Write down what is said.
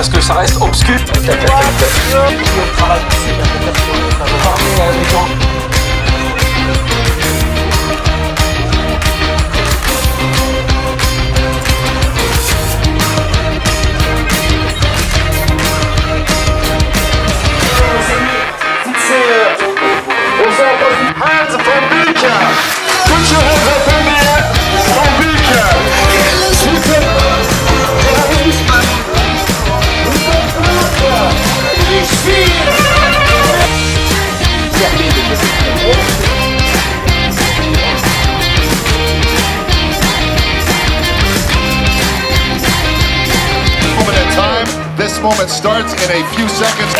parce que ça reste obscur. This moment starts in a few seconds.